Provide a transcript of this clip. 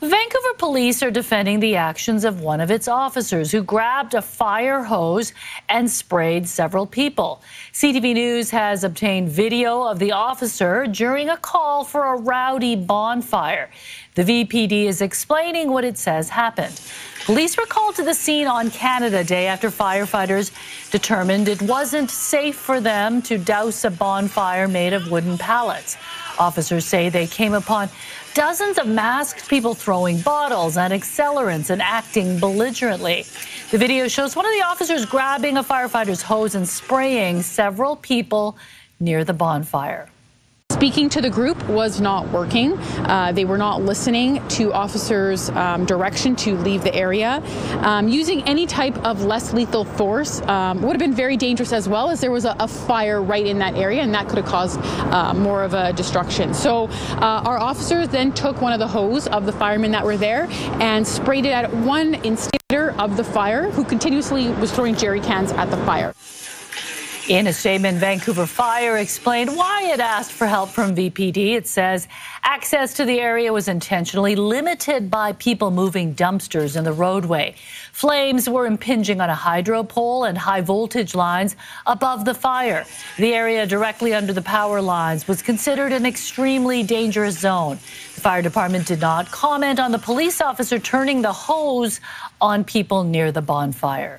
Vancouver police are defending the actions of one of its officers who grabbed a fire hose and sprayed several people. CTV News has obtained video of the officer during a call for a rowdy bonfire. The VPD is explaining what it says happened. Police were called to the scene on Canada Day after firefighters determined it wasn't safe for them to douse a bonfire made of wooden pallets. Officers say they came upon dozens of masked people throwing bottles and accelerants and acting belligerently. The video shows one of the officers grabbing a firefighter's hose and spraying several people near the bonfire. Speaking to the group was not working. Uh, they were not listening to officers' um, direction to leave the area. Um, using any type of less lethal force um, would have been very dangerous as well, as there was a, a, fire right in that area, and that could have caused uh, more of a destruction. So uh, our officers then took one of the hose of the firemen that were there and sprayed it at one instigator of the fire, who continuously was throwing jerry cans at the fire. In a statement, Vancouver Fire explained why it asked for help from VPD. It says access to the area was intentionally limited by people moving dumpsters in the roadway. Flames were impinging on a hydro pole and high voltage lines above the fire. The area directly under the power lines was considered an extremely dangerous zone. The fire department did not comment on the police officer turning the hose on people near the bonfire.